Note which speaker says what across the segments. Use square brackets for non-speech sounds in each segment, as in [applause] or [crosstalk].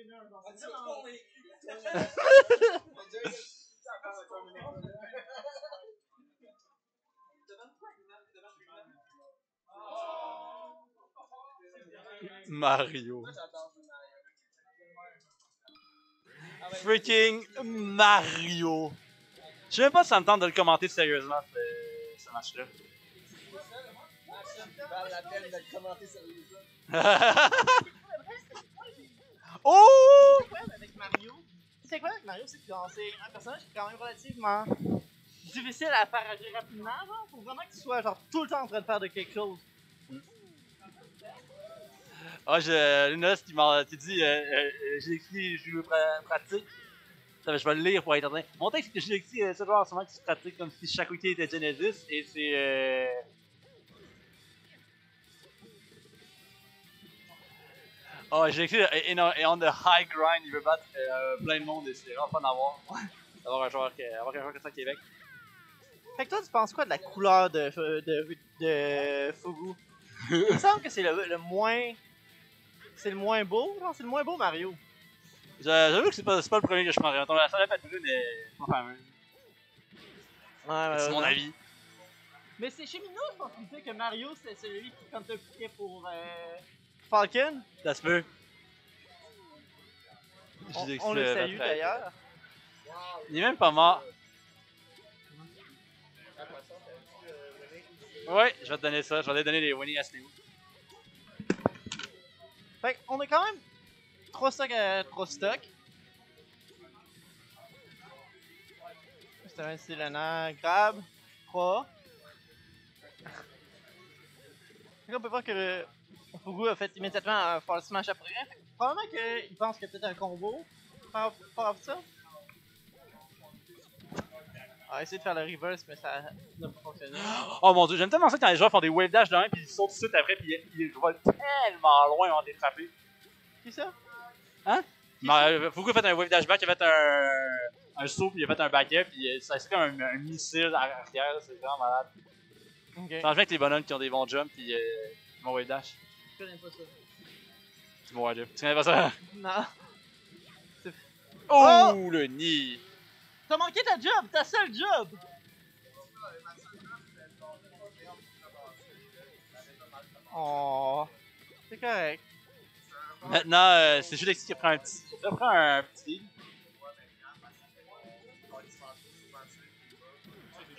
Speaker 1: [laughs] Mario.
Speaker 2: Mario. Ah ouais.
Speaker 1: Freaking Mario. Je sais même pas si ça me tente de le commenter sérieusement, ce, ce match-là.
Speaker 2: Match-up qui valent la peine de le commenter sérieusement. [laughs]
Speaker 1: oh!
Speaker 3: Le problème avec Mario, c'est quoi avec Mario, c'est c'est un personnage qui est quand même relativement difficile à faire agir rapidement, genre, faut vraiment que tu sois genre tout le temps en train de faire de quelque chose.
Speaker 1: Ah, je, Lunas qui m'a dit euh, euh, j'ai écrit je pra- pratique. Ça, je vais le lire pour être certain. Mon texte, c'est que j'ai écrit euh, ce joueur en ce moment qui se pratique comme si chaque week était Genesis et c'est. Euh... Oh, j'ai écrit et, et on the high grind, il veut battre euh, plein de monde et c'est vraiment pas d'en avoir. D'avoir un joueur, qui- avoir un joueur comme ça à Québec.
Speaker 3: Fait que toi, tu penses quoi de la couleur de, de, de Fugu? Il me [laughs] semble que c'est le, le moins. C'est le moins beau, genre, c'est le moins beau Mario.
Speaker 1: J'a- J'avoue que c'est pas, pas le premier que je prendrais. Mettons, La salade brune est pas fameuse.
Speaker 3: Ouais,
Speaker 1: C'est mon avis.
Speaker 3: Mais c'est chez Minos, je pense, que Mario, c'est celui qui contrepiquait pour euh, Falcon?
Speaker 1: Ça se peut.
Speaker 3: On, on le salue d'ailleurs.
Speaker 1: Il est même pas mort.
Speaker 2: Euh?
Speaker 1: Ouais, je vais te donner ça. Je vais te donner les winning à Snéo.
Speaker 3: Fait qu'on a quand même 3 stocks à 3 stocks. C'est un un grab, 3. Là, on peut voir que le Fugu a fait immédiatement un Fall Smash après. Fait Probablement qu'il pense qu'il y a peut-être un combo par rapport ça. On va essayer de faire le reverse, mais ça n'a pas fonctionné. [gasps]
Speaker 1: Oh mon dieu, j'aime tellement ça quand les joueurs font des wave dash d'un puis ils sautent tout de suite après puis ils, volent tellement loin avant de les frapper.
Speaker 3: Qui ça?
Speaker 1: Mais euh, Fugu a fait un wave dash back, il a fait un, un saut puis il a fait un back-up puis euh, ça c'est comme un, un missile à l'arrière, c'est vraiment malade.
Speaker 3: Ok.
Speaker 1: Franchement avec les bonhommes qui ont des bons jumps puis euh, qui vont wave dash.
Speaker 3: Connais pas ça.
Speaker 1: Tu vas jump. Tu connais pas ça?
Speaker 3: Non.
Speaker 1: Oh, le nid!
Speaker 3: T'as manqué ta job, ta seule job! Oh, c'est correct.
Speaker 1: Maintenant, euh, c'est juste qui prend un petit. Ça prend un petit.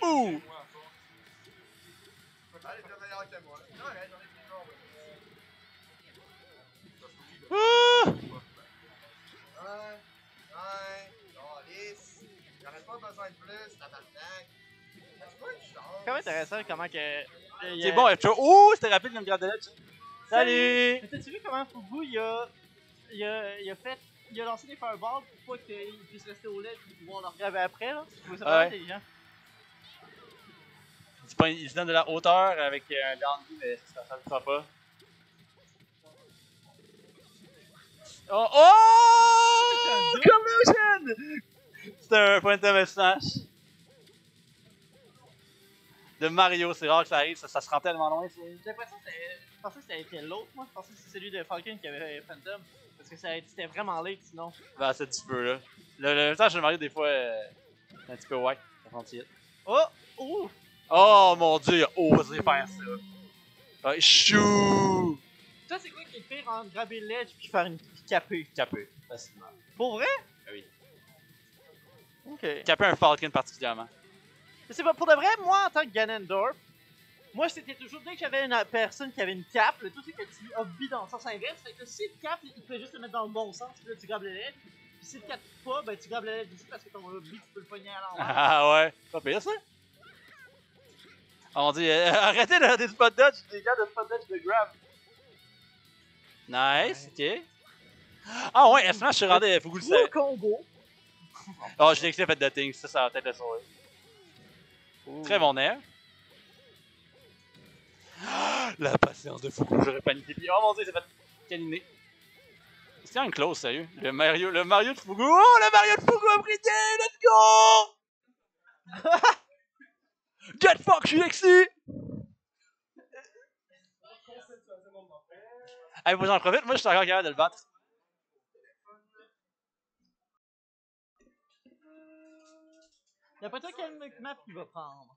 Speaker 1: Ouh!
Speaker 3: Comment que. euh,
Speaker 1: C'est bon, F Ouh, c'était rapide comme gardelette. Salut!
Speaker 3: Mais t'as-tu vu comment Fugu il a, il a, il a fait. Il a lancé des fireballs pour pas qu'il puisse rester au lait et pouvoir le regarder après là? Je trouve ça
Speaker 1: Ouais.
Speaker 3: vraiment intelligent.
Speaker 1: Il se, donne de la hauteur avec euh, un down B, mais ça, ça le fera pas. Oh! Oh! Collusion! C'est un point de smash. De Mario, c'est rare que ça arrive, ça, ça se rend tellement loin. c'est-
Speaker 3: J'ai l'impression que c'était. Je pensais que l'autre, moi. Je pensais que c'était celui de Falcon qui avait Phantom. Parce que ça- c'était vraiment late sinon.
Speaker 1: Ben, c'est un petit peu là. Le, le message de Mario, des fois, euh, c'est un petit peu hit.
Speaker 3: Oh! Oh!
Speaker 1: Oh mon dieu, il a osé faire ça. Ouais, chou!
Speaker 3: Ça, c'est quoi qui est pire entre grabber le ledge puis faire une capée?
Speaker 1: Capé, facilement.
Speaker 3: Pour vrai?
Speaker 1: Ah oui.
Speaker 3: Ok.
Speaker 1: Capé un Falcon particulièrement.
Speaker 3: C'est pas pour de vrai, moi en tant que Ganondorf, moi c'était toujours dès que j'avais une personne qui avait une cape, le tout c'est que tu obbies dans le sens inverse, fait que si le cap il peut juste te mettre dans le bon sens, puis là tu grabes le LED, puis si le cap pas, ben tu grabes le LED aussi parce que ton oubli tu peux le pogner à l'envers.
Speaker 1: Ah ouais, pas pire ça. On dit, euh, [laughs] arrêtez de, des spot dodge, des gars de spot dodge de grab. Nice, ok. Ah ouais, est-ce que je suis rendu, faut que vous le sachiez.
Speaker 3: combo.
Speaker 1: Oh, je l'ai fait de things, ça, ça va peut-être le Très bon air. Ah, La patience de Fuku, j'aurais paniqué. Oh mon dieu, c'est câliner. C'est quand même close, sérieux. Le Mario, le Mario de Fugu. Oh, le Mario de Fugu a pris let's go! [laughs] Get fuck, je suis Lexi! Hey, faut que j'en profite, moi je suis encore capable de le battre.
Speaker 3: D'après toi, quelle map il va prendre?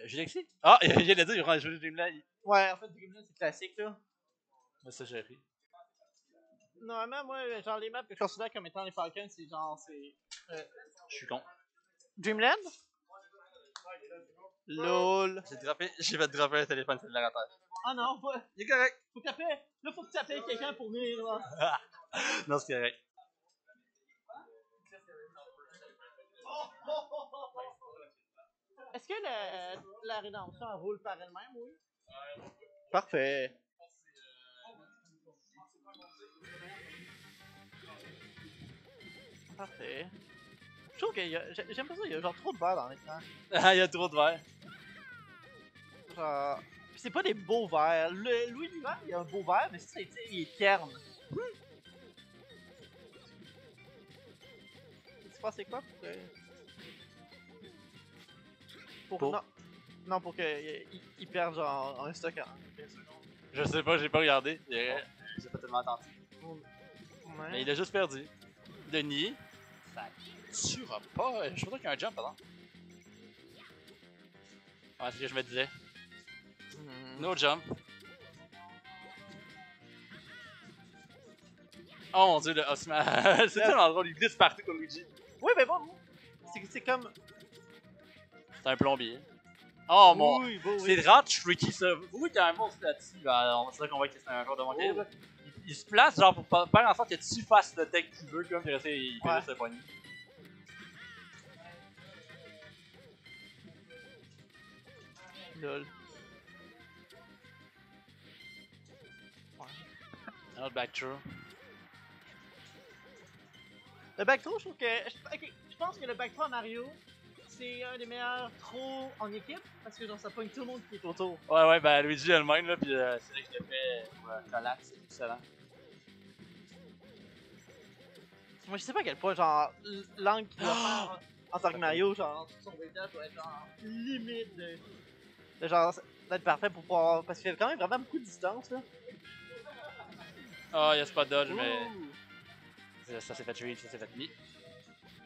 Speaker 1: Euh, Galaxy? Ah, [laughs] il vient de dire, il va jouer Dreamland.
Speaker 3: Ouais, en fait, Dreamland, c'est classique, là.
Speaker 1: Mais ça, j'ai ri.
Speaker 3: Normalement, moi, genre, les maps que je considère comme étant les Falcons, c'est genre, c'est.
Speaker 1: Je suis con.
Speaker 3: Dreamland? LOL.
Speaker 1: J'ai droppé, j'ai fait dropper le téléphone sur le narrateur.
Speaker 3: Ah non, faut,
Speaker 1: Il est correct.
Speaker 3: faut t'appeler. Là, faut que tu appelles quelqu'un pour venir, là. [laughs]
Speaker 1: Non, c'est correct.
Speaker 3: Est-ce que la, la rédemption elle roule par elle-même, oui? Parfait. Parfait. Je trouve qu'il y a. j'ai- J'aime pas ça, il y a genre trop de verre dans l'écran. [laughs]
Speaker 1: Ah, il y a trop de verre.
Speaker 3: Genre. C'est pas des beaux verres. Le Louis l'hiver, il y a un beau verre, mais c'est, tu sais, il est terne. Tu pensais quoi pour que. Pour.
Speaker 1: Pour-
Speaker 3: Non. Non, pour qu'il il perde genre un stock en 15 secondes.
Speaker 1: Je sais pas, j'ai pas regardé. J'ai j'ai pas tellement attentif.
Speaker 3: Ouais.
Speaker 1: Mais il a juste perdu. Denis, ça tuera pas. Je crois qu'il y a un jump, pardon. Ouais, c'est ce que je me disais.
Speaker 3: Hmm.
Speaker 1: No jump. Oh mon dieu, le Osman. [laughs] c'est tellement drôle, il glisse partout comme Luigi.
Speaker 3: Oui, mais bon, c'est c'est comme.
Speaker 1: C'est un plombier. Oh mon.
Speaker 3: Oui, bon, oui.
Speaker 1: C'est rare tricky ça. Oui, t'as un monstre là-dessus. là. C'est ça qu'on voit que c'est un joueur de mon. Il, il se place genre pour faire en sorte que tu fasses le tech qu'il veut, comme puis rester, il fait
Speaker 3: Ouais.
Speaker 1: juste le poignet.
Speaker 3: Lol.
Speaker 1: Un autre back throw.
Speaker 3: Le back throw, je trouve que. je- ok, je pense que le back throw à Mario, c'est un des meilleurs throws en équipe parce que genre ça pogne tout le monde qui est autour.
Speaker 1: Ouais, ouais, ben Luigi a le même là, puis euh, c'est là que je l'ai fait pour euh, relax, c'est excellent.
Speaker 3: Moi, je sais pas à quel point, genre, l'angle qu'il va faire [gasps] en tant que Mario, genre, son weightage doit être genre limite de. de genre, d'être parfait pour pouvoir. Parce qu'il y a quand même vraiment beaucoup de distance là.
Speaker 1: Ah, il y a spot dodge, mais
Speaker 3: Ouh.
Speaker 1: ça, ça s'est fait reach, ça s'est fait mis.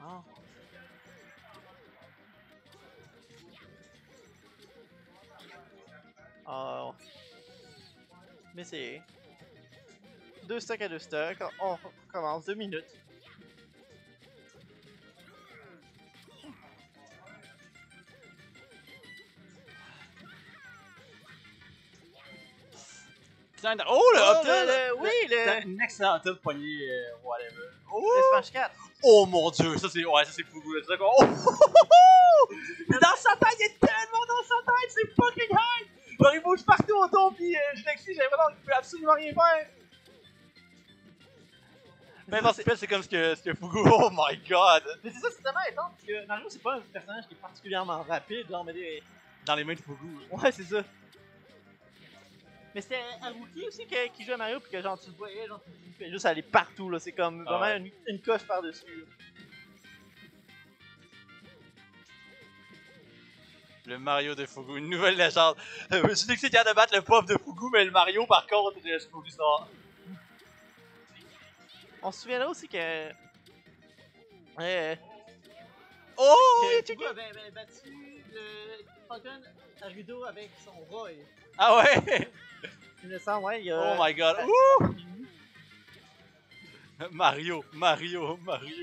Speaker 3: Ah. Oh. Mais c'est. Deux stocks à deux stocks. On recommence deux minutes.
Speaker 1: Oh le
Speaker 3: Oh, le- oui, le-
Speaker 1: T'as un excellent tilt poignet, euh, whatever.
Speaker 3: Le Smash 4.
Speaker 1: Oh mon dieu, ça c'est. Ouais, ça c'est fou, c'est ça. Oh! [laughs] Dans sa tête, il est tellement dans sa tête, c'est fucking high! Genre, il bouge partout autour, pis euh, je l'excite, j'ai l'impression qu'il peut absolument rien faire! Même en spell, c'est comme ce que, ce que Fugu. Oh my god!
Speaker 3: Mais c'est ça, c'est tellement étonnant parce que Mario, c'est pas un personnage qui est particulièrement rapide. Genre, mais des...
Speaker 1: Dans les mains de Fugu.
Speaker 3: Ouais, c'est ça. Mais c'était Haruki aussi que- qui jouait à Mario, puis que genre tu le voyais, genre tu fais juste aller partout, là. C'est comme
Speaker 1: Ah
Speaker 3: vraiment
Speaker 1: ouais.
Speaker 3: une, une coche par-dessus.
Speaker 1: Le Mario de Fugu, une nouvelle légende. Euh, je dis que c'est capable de battre le pauvre de Fugu, mais le Mario par contre, je trouve ça.
Speaker 3: On se souvient là aussi que. Euh,
Speaker 1: Oh!
Speaker 3: que Fugu avait, avait battu le Falcon Arudo avec son Roy.
Speaker 1: Ah ouais!
Speaker 3: Il me semble, ouais, il y a.
Speaker 1: Oh my god! Ouh! Mario, Mario, Mario.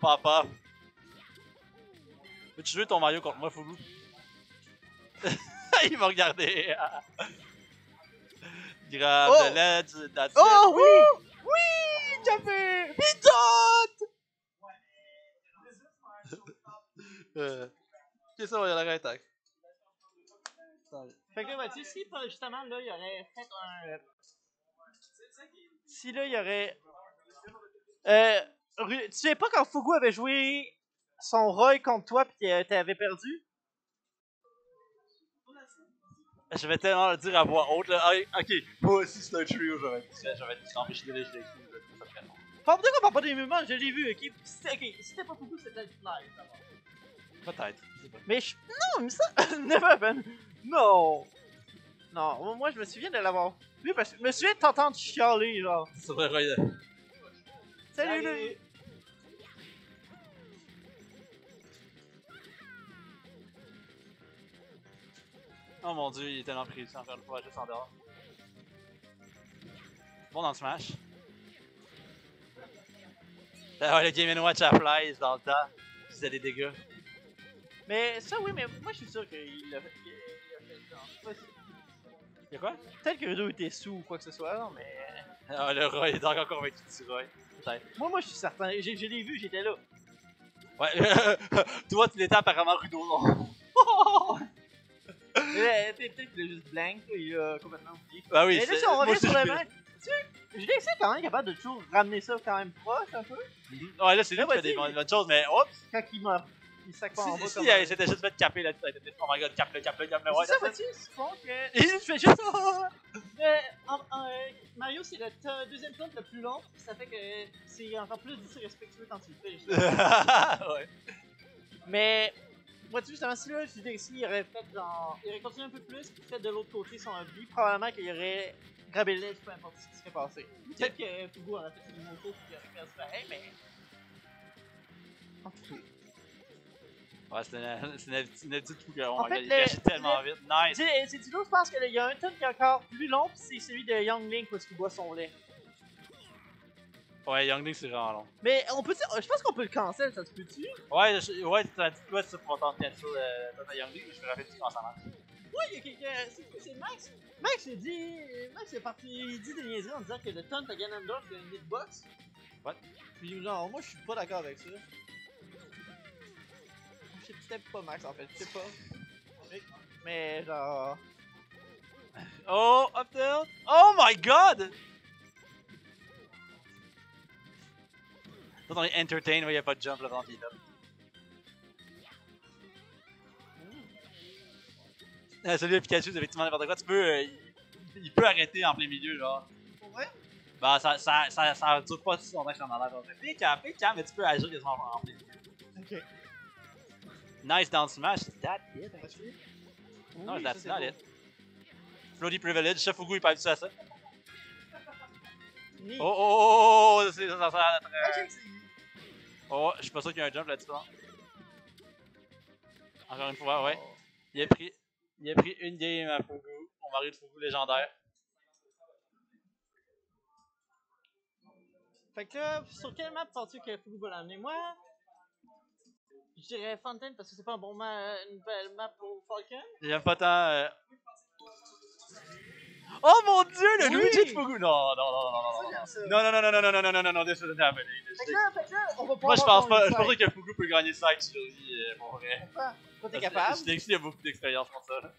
Speaker 1: Papa. Veux-tu jouer ton Mario contre moi, Fugu? [laughs] Il m'a regardé. [laughs] Grave
Speaker 3: Oh!
Speaker 1: de l'aide,
Speaker 3: Oh
Speaker 1: it.
Speaker 3: oui! Oui! J'avais! [laughs]
Speaker 1: Midot! euh, ok, ça, va y aller à l'attaque.
Speaker 3: Fait que là, bah, tu sais, si justement là, il y aurait fait un. Si là, il y aurait. Euh. Tu sais pas quand Fugu avait joué son Roy contre toi pis t'a- t'avais perdu?
Speaker 1: Je vais tellement le dire à voix haute là. Ah, ok, moi aussi c'est un trio, je vais être je vais être empêché de l'échec. Ça fait long.
Speaker 3: Faut pas dire qu'on parle pas des mouvements, je l'ai vu, ok? C'était- Ok, si c'était pas Fugu, c'était le live d'abord.
Speaker 1: Peut-être. je sais pas.
Speaker 3: Mais je. Non, mais ça. [laughs] Never happened! Non! Non, moi je me souviens de l'avoir vu parce que je me souviens de t'entendre chialer, genre.
Speaker 1: Roy de-
Speaker 3: Salut,
Speaker 2: Salut.
Speaker 1: Oh mon dieu, il est tellement précis encore une fois, juste en dehors. Bon dans le Smash. Ah ouais, le Game Watch à Flies dans le temps. Il faisait des dégâts.
Speaker 3: Mais ça, oui, mais moi je suis sûr qu'il l'a fait. Je si-
Speaker 1: Y'a quoi?
Speaker 3: Peut-être que Rudo était sous ou quoi que ce soit, non, mais.
Speaker 1: Ah, le Roy est encore convaincu du Roy.
Speaker 3: Moi, moi je suis certain. J'ai- Je l'ai vu, j'étais là.
Speaker 1: Ouais, [laughs] toi tu l'étais apparemment Rudo, non?
Speaker 3: Mais Peut-être qu'il a juste blank, il a complètement oublié.
Speaker 1: Bah oui,
Speaker 3: Mais là,
Speaker 1: c'est-
Speaker 3: si on revient sur le match, tu sais, je l'ai essayé quand même capable de toujours ramener ça quand même proche un peu.
Speaker 1: Ouais, là c'est lui qui fait des bonnes choses, mais oups!
Speaker 3: Quand il m'a. Il sac pas en bas
Speaker 1: Si, il s'était juste fait caper là-dessus, elle était peut-être, oh my god, cap-le, cap-le, cap-le, ouais,
Speaker 3: c'est ça,
Speaker 1: that's it.
Speaker 3: vois-tu, ils font que. [laughs]
Speaker 1: Je fais juste.
Speaker 3: Mais, en, euh, Mario, c'est le deuxième tour le plus long, ça fait que c'est encore plus disrespectueux quand tu le fais. [laughs]
Speaker 1: ouais.
Speaker 3: Mais, vois-tu, justement, si là, JDC il aurait fait genre. Il aurait continué un peu plus, puis fait de l'autre côté son hobby, probablement qu'il aurait grabé le ledge, peu importe ce qui serait passé. Peut-être que Fugu aurait fait une moto, puis il aurait perdu pareil, mais. En tout cas.
Speaker 1: Ouais, c'était une, [laughs] c'était une, une petite fou que, oh
Speaker 3: En fait,
Speaker 1: il
Speaker 3: le-
Speaker 1: tellement vite. Nice!
Speaker 3: C'est c'est du lot, je pense qu'il y a un ton qui est encore plus long, puis c'est celui de Young Link est-ce qu'il boit son lait.
Speaker 1: Ouais, Young Link c'est vraiment long.
Speaker 3: Mais on peut dire, je pense qu'on peut le cancel, ça se peut-tu?
Speaker 1: Ouais, je- ouais, t'as dit quoi ça pour ton cancel euh, dans Young Link, je me rappelle plus comment ça marche.
Speaker 3: Ouais, il y a quelqu'un. C'est Max? Max il dit. Max est parti. Il dit des niaiseries en disant que le ton à Ganondorf c'est une hitbox.
Speaker 1: What?
Speaker 3: Puis genre, moi je suis pas d'accord avec ça. Je sais peut-être pas Max en fait, je sais pas. Mais- Mais genre.
Speaker 1: Oh, up down! Oh my god! Quand on est entertain, ouais, y'a pas de jump là dans. Euh, celui de Pikachu, c'est effectivement n'importe quoi. Tu peux. euh, il, il peut arrêter en plein milieu, genre. Bah, ça, ça, ça, ça dure pas si longtemps que j'en ai l'air. genre. Pika, Pika, mais tu peux agir quasiment en plein milieu.
Speaker 3: Ok.
Speaker 1: Nice down smash, that it.
Speaker 3: Vas-tu?
Speaker 1: Non,
Speaker 3: Oui,
Speaker 1: that's
Speaker 3: ça,
Speaker 1: not it. Floaty Privilege, Chef il pas habitué à ça. Oh, oh, oh, oh, c'est ça, ça, ça,
Speaker 3: Ah,
Speaker 1: ça. Oh, je suis pas sûr qu'il y a un jump là-dessus. hein. Encore une fois, ouais. Il a pris, il a pris une game à Fugu, mon mari de Fugu légendaire.
Speaker 3: Fait que là, sur quelle map penses-tu que Fugu va l'amener? Moi, je dirais Fontaine parce que c'est pas un bon ma une belle map pour Falcon.
Speaker 1: J'aime pas tant. euh, Oh mon dieu, le
Speaker 3: Oui.
Speaker 1: Luigi de Fugu! Non, non, non, non, non, non. Non, non, non, non, non, non, non, non, non, non, non, this isn't happening.
Speaker 3: Fait que là, fait que là, on va pas
Speaker 1: Moi, je pense pas, je pense pas que Fugu peut gagner 5 sur lui, euh, pour vrai.
Speaker 3: Toi, t'es capable?
Speaker 1: Je y a beaucoup d'expérience pour ça.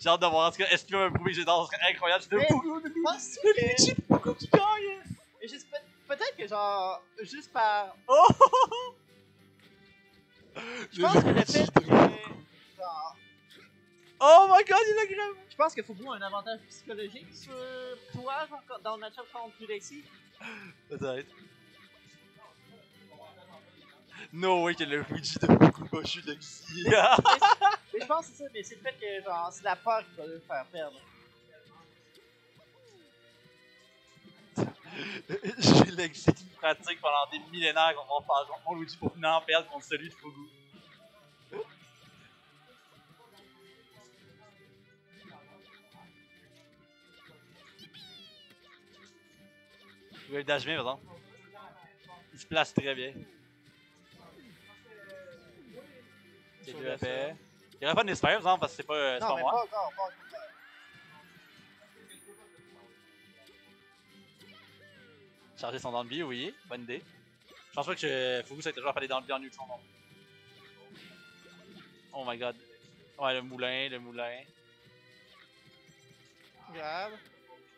Speaker 1: J'ai hâte de voir. Est-ce que- est-ce qu'il va me prouver que j'ai dans ce serait incroyable? C'est de.
Speaker 3: Penses-tu
Speaker 1: Le
Speaker 3: que.
Speaker 1: Luigi de Fugu qui gagne!
Speaker 3: Peut-être que genre, juste par.
Speaker 1: Oh!
Speaker 3: Je pense que le fait que.
Speaker 1: Oh my god, il a grave!
Speaker 3: Je pense que Fugu a un avantage psychologique sur toi, dans le match-up contre Lexi.
Speaker 1: Peut-être. No way que le Luigi de va chuter Lexi.
Speaker 3: Mais je pense que c'est ça, mais c'est le fait que, genre, c'est la peur qui va le faire perdre. [laughs]
Speaker 1: J'ai Lexi qui pratique pendant des millénaires contre mon, contre mon Luigi pour en perdre contre celui de Fugu. Il va le dash bien, par exemple. Il se place très bien. Il n'y aurait pas de Nesper, par exemple, parce que c'est pas, euh,
Speaker 3: Non,
Speaker 1: pas moi.
Speaker 3: pas encore, pas.
Speaker 1: Charger son down B, oui, bonne idée. Je pense pas que Fugu ça toujours à faire des down B en neutron non. Oh my god. Ouais, le moulin, le moulin.
Speaker 3: Grave.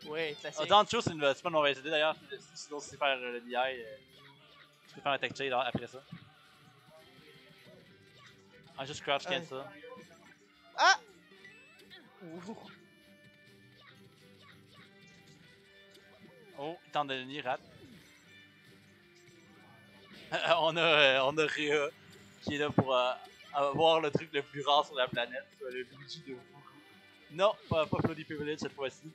Speaker 3: Ouais, classique.
Speaker 1: Oh, down throw, c'est une- c'est pas une mauvaise idée d'ailleurs. Sinon, si tu sais faire euh, le DI, euh, tu peux faire un tech chase après ça. Ah, juste crouch
Speaker 3: Ouais.
Speaker 1: cancel.
Speaker 3: Ah! Ouh.
Speaker 1: Oh, il tente de le nier, rate. [laughs] on a, euh, on a Rhea qui est là pour euh, avoir le truc le plus rare sur la planète, le Luigi de Fugu. Non, pas, pas Floody Privilege cette fois-ci.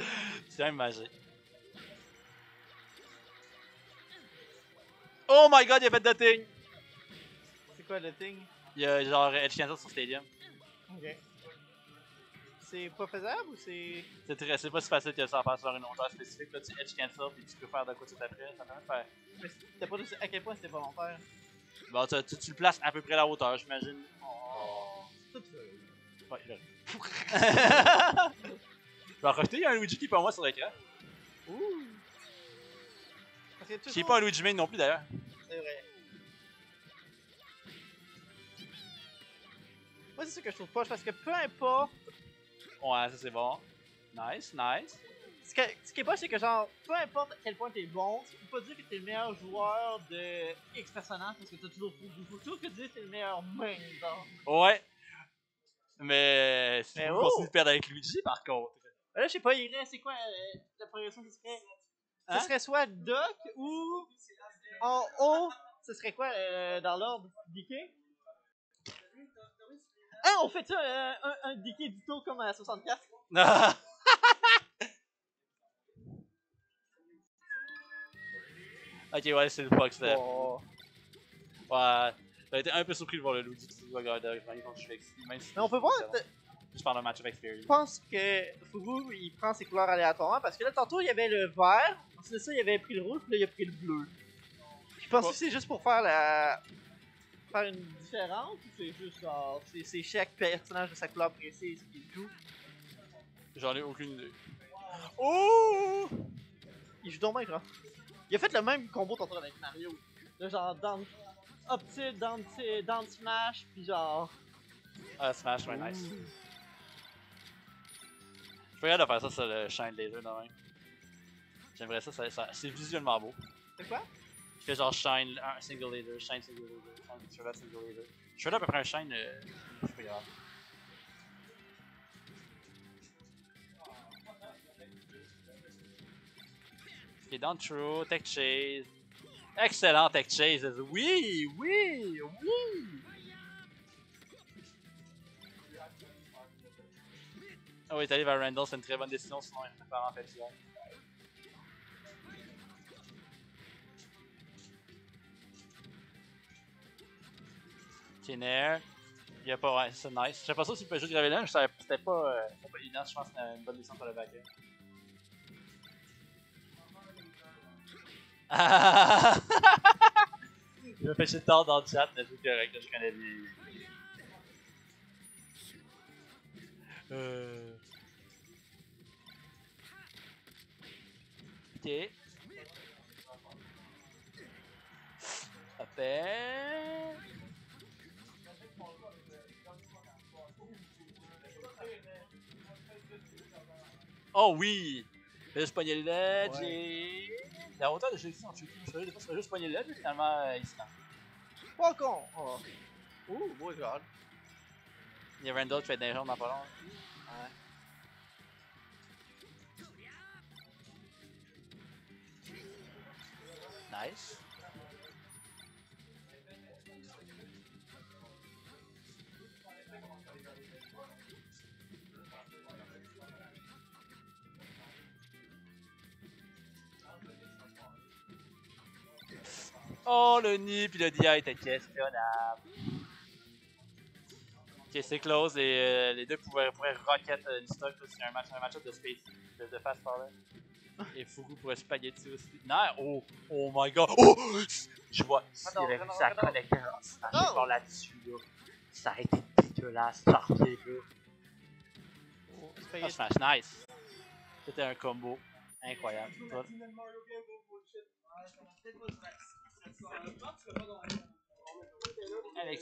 Speaker 1: [laughs] C'est même magique. Oh my god, il a fait de ting!
Speaker 3: quoi le thing?
Speaker 1: Il y a genre Edge Cancel sur Stadium.
Speaker 3: Ok. C'est pas faisable ou c'est.
Speaker 1: C'est très- c'est pas si facile que ça à faire sur une hauteur spécifique. Là, tu Edge Cancel puis tu peux faire de quoi tout après. Ça permet de faire.
Speaker 3: Mais c'était pas à quel point c'était volontaire?
Speaker 1: Bon, tu, tu, tu le places à peu près à la hauteur, j'imagine.
Speaker 3: Oh. Tout
Speaker 1: Ouais, là. [laughs] Je vais en profiter, il y a un Luigi qui est pas moi sur l'écran.
Speaker 3: Ouh! Parce que
Speaker 1: Qui est pas un Luigi Main non plus d'ailleurs.
Speaker 3: C'est vrai. Moi, c'est ça que je trouve pas, parce que peu importe.
Speaker 1: Ouais, ça c'est bon. Nice, nice.
Speaker 3: Ce, que- ce qui est pas, c'est que genre, peu importe à quel point t'es bon, tu peux pas dire que t'es le meilleur joueur de X personnage parce que t'as toujours. Faut toujours que tu dises que t'es le meilleur main, genre.
Speaker 1: Ouais. Mais si
Speaker 3: Mais
Speaker 1: vous
Speaker 3: oh!
Speaker 1: continuez de perdre avec Luigi par contre.
Speaker 3: Là, je sais pas, il irait, c'est quoi euh, la progression qui serait
Speaker 1: Hein?
Speaker 3: Ce serait soit Doc ou en haut, ce serait quoi euh, dans l'ordre DK Ah, on fait ça, euh, un, un du tour comme à 64 [laughs]
Speaker 1: ok, ouais, c'est le Fox. là.
Speaker 3: Bon.
Speaker 1: Ouais. J'ai été un peu surpris de voir le Luigi qui se regarde quand je même si
Speaker 3: Mais on peut voir,
Speaker 1: c'est bon. Juste par le match of experience.
Speaker 3: je pense que Fugu il prend ses couleurs aléatoirement parce que là, tantôt il y avait le vert, ensuite de ça, il avait pris le rouge, puis là, il a pris le bleu. Je pense que c'est juste pour faire la. faire une différence ou c'est juste genre. c'est- chaque personnage de sa couleur précise qui joue?
Speaker 1: J'en ai aucune idée. Oh!
Speaker 3: Il joue donc bien grand. Il a fait le même combo tantôt avec Mario. Le genre down, up tilt, down, tilt, down smash, puis genre.
Speaker 1: Ah, Smash, ouais, nice. Peux regarder de faire ça sur le Shine Laser de même. J'aimerais ça, ça, ça- c'est visuellement beau.
Speaker 3: C'est quoi?
Speaker 1: Je fais genre Shine, un single laser, Shine single laser, Shine single laser. Je fais là à peu près un Shine, euh, je suis pas grave. Ok, down through, tech chase. Excellent tech chase. Oui, oui, oui. Ah oui, allé vers Randall, c'est une très bonne décision, sinon il ne pas en fait hier. Tinair. Il y a pas, ouais, c'est nice. Je sais pas ça s'il peut juste graver là, je c'était pas, euh, pas évident, je pense que c'était une bonne décision pour le backer. Il m'a fait shit tard dans le chat, mais c'est correct, je connais bien. Euh... Ok. Après. Oh oui! Là, je pognais le ledge
Speaker 3: Ouais.
Speaker 1: et. La hauteur de chez en tricky. Je fois, je juste pogner le ledge, mais finalement, euh, il se.
Speaker 3: Pas con oh. Ouh, beau god.
Speaker 1: Il y a Randall qui fait des jambes dans pas long.
Speaker 3: Ouais.
Speaker 1: Nice. Oh, le nid puis le DI était questionnable. Ok, c'est close et euh, les deux pourraient, pourraient rocket le stock c'est un match, un match-up de space, de, de fast power. Et Fugu pourrait spaghetti aussi. Non, oh, oh my god. Oh! Je vois, s'il avait un smash
Speaker 3: Non.
Speaker 1: par là-dessus, là, ça aurait été dégueulasse, parfait, là.
Speaker 3: Oh,
Speaker 1: Ah, smash, nice. C'était un combo incroyable. Toi, Alex